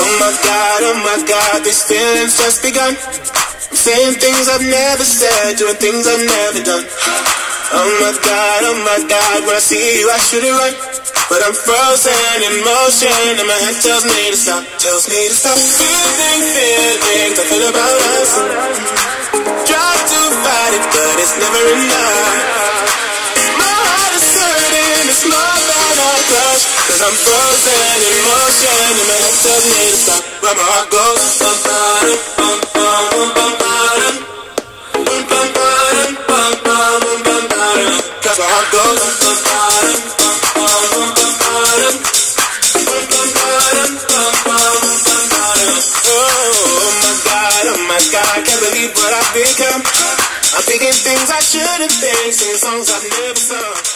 Oh my god, oh my god, these feelings just begun. I'm saying things I've never said, doing things I've never done. Oh my god, oh my god, when I see you I should it run. But I'm frozen in motion and my head tells me to stop, tells me to stop feeling feelings I feel about us. Try to fight it, but it's never enough. Cause I'm frozen in motion and my legs tells me to stop Where my heart goes bum bum bum bum bum bum bum Bum bum bum bum bum bum bum bum Cause my heart goes bum bum bum bum bum bum bum Bum bum bum bum bum bum bum Oh my god, oh my god, I can't believe what I've become. I'm thinking things I shouldn't think, singing songs I've never sung.